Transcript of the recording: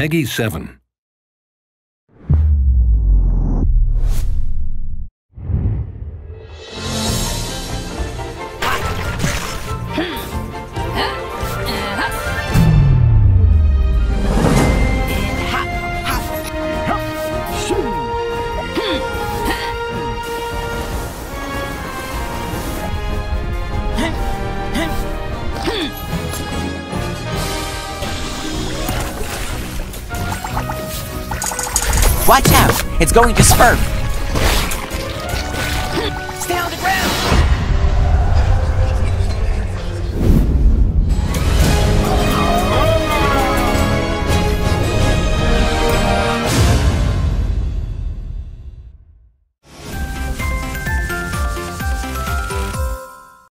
Peggy 7. Watch out! It's going to spurt!